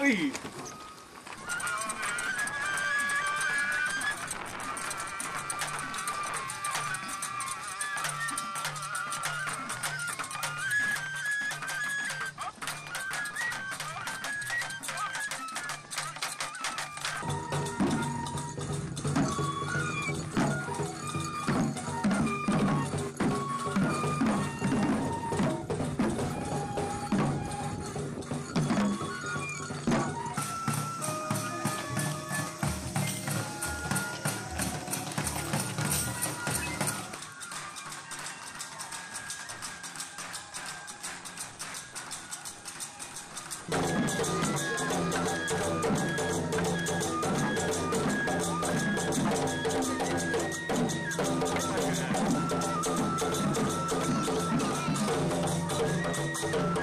เ Thank